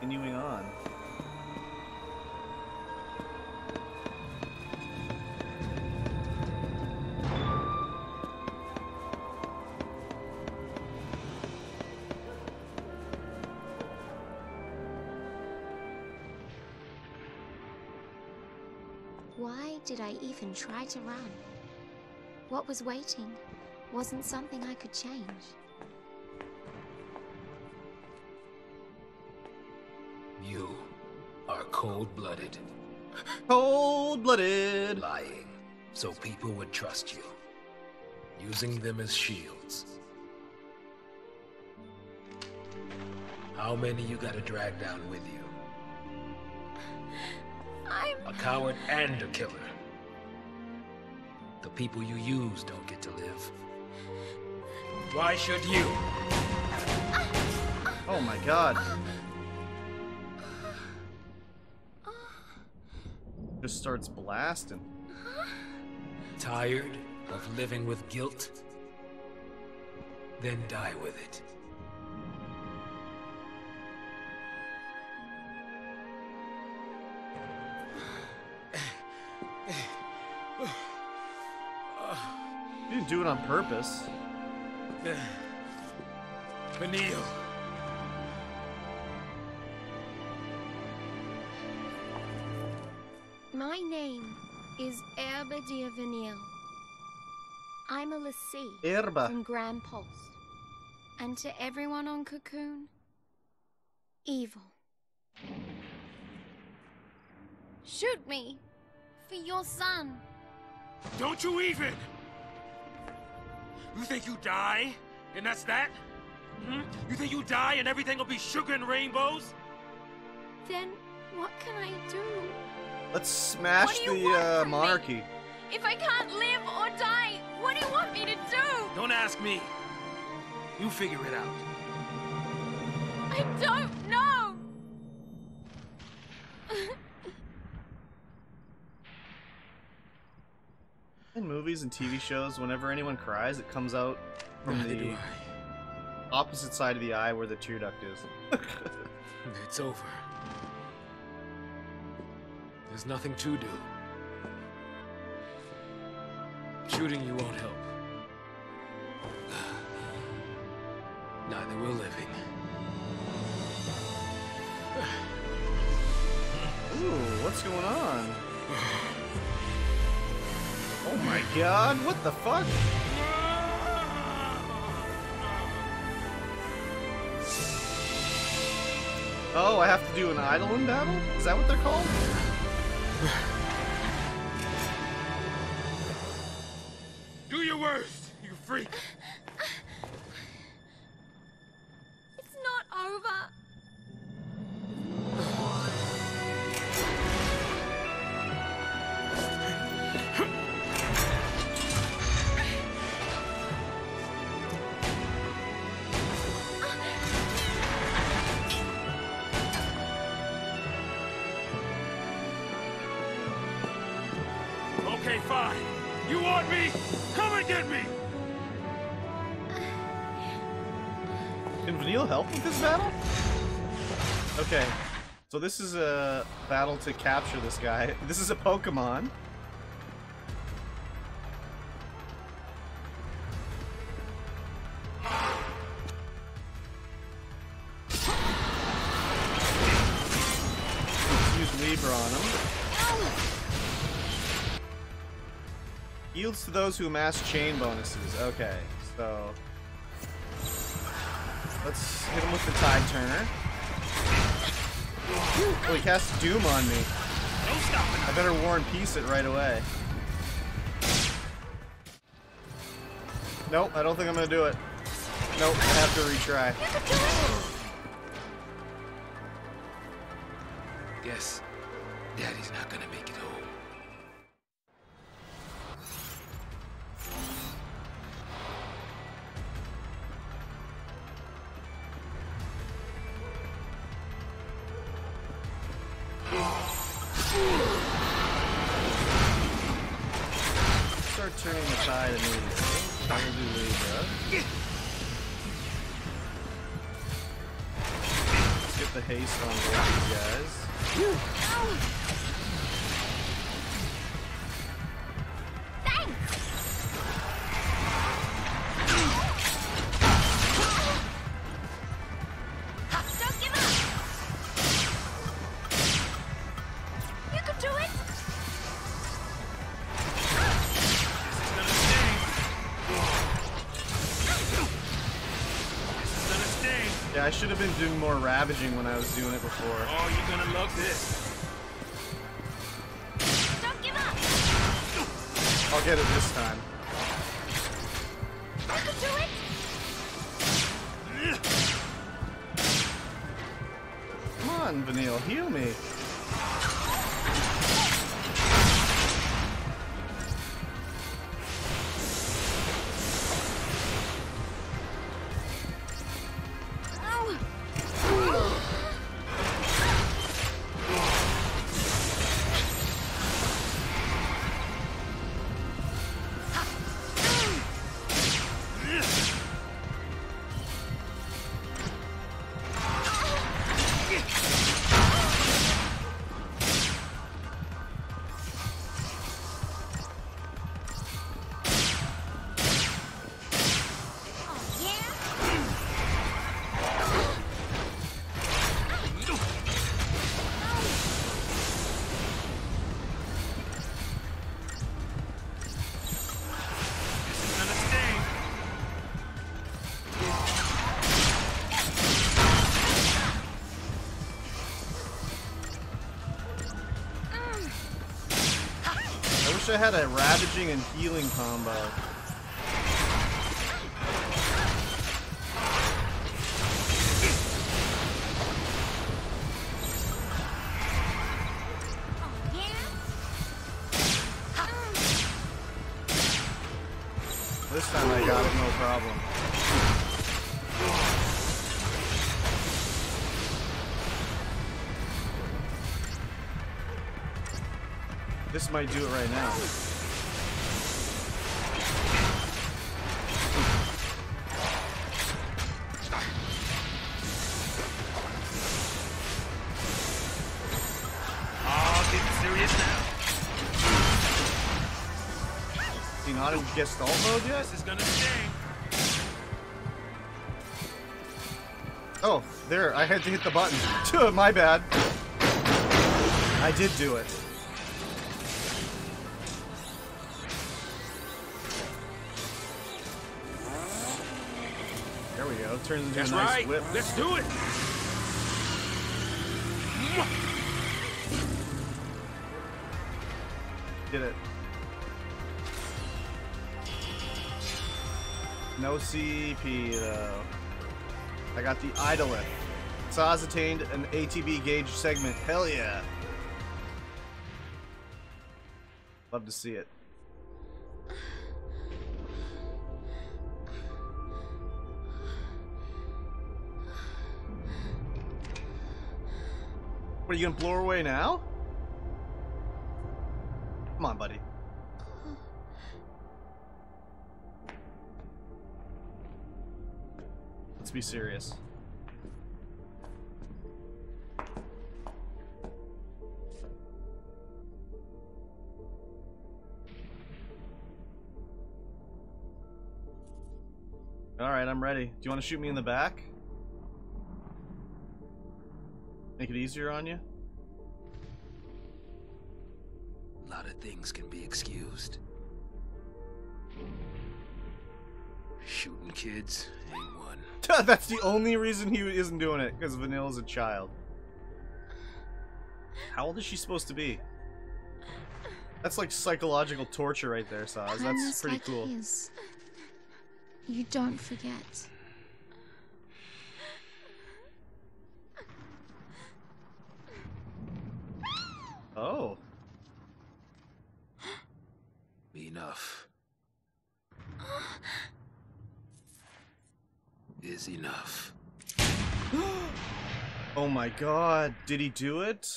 continuing on. Why did I even try to run? What was waiting wasn't something I could change. You are cold-blooded, Cold-blooded. lying, so people would trust you. Using them as shields. How many you gotta drag down with you? I'm. A coward and a killer. The people you use don't get to live. Why should you? Oh my god. Just starts blasting. Tired of living with guilt? Then die with it. You didn't do it on purpose. Vanille. My name is Oerba Vanille. I'm a l'Cie Oerba. from Gran Pulse. And to everyone on Cocoon, evil. Shoot me for your son. Don't you even! You think you die, and that's that? Hmm? You think you die and everything will be sugar and rainbows? Then what can I do? Let's smash What do you the uh, from me? monarchy. If I can't live or die, what do you want me to do? Don't ask me. You figure it out. I don't know. In movies and TV shows, whenever anyone cries, it comes out from Neither the opposite side of the eye where the tear duct is. It's over. There's nothing to do. Shooting you won't help. Neither will living. Ooh, what's going on? Oh my god, what the fuck? Oh, I have to do an Eidolon battle? Is that what they're called? Do your worst, you freak! Want me? Come and get me! Can Vanille help with this battle? Okay, so this is a battle to capture this guy. This is a Pokemon. Use Libra on him. Yields to those who amass chain bonuses. Okay, so let's hit him with the Tide Turner. Oh, he cast Doom on me. I better War and Peace it right away. Nope, I don't think I'm gonna do it. Nope, I have to retry. Guess Start turning the tide immediately. Let's get the haste on both guys. I should have been doing more ravaging when I was doing it before. Oh, you're gonna love this. Don't give up! I'll get it this time. You can do it! Come on, Vanille, heal me. Wish I had a ravaging and healing combo. This time I got it, no problem. This might do it right now. Getting serious now. He not in Gestalt mode yet? This is gonna sting. Oh, there, I had to hit the button. My bad. I did do it. Turns into That's a nice right. whip. Let's do it. Did it. No CP though. I got the Eidolith. Sazh attained an ATB gauge segment. Hell yeah. Love to see it. What, are you gonna blow her away now? Come on, buddy. Let's be serious. Alright, I'm ready. Do you want to shoot me in the back? Make it easier on you? A lot of things can be excused. Shooting kids ain't one. That's the only reason he isn't doing it, because Vanilla's a child. How old is she supposed to be? That's like psychological torture right there, Sazh. That's pretty like cool. his. You don't forget. Oh. Enough. Is enough. Oh my god. Did he do it?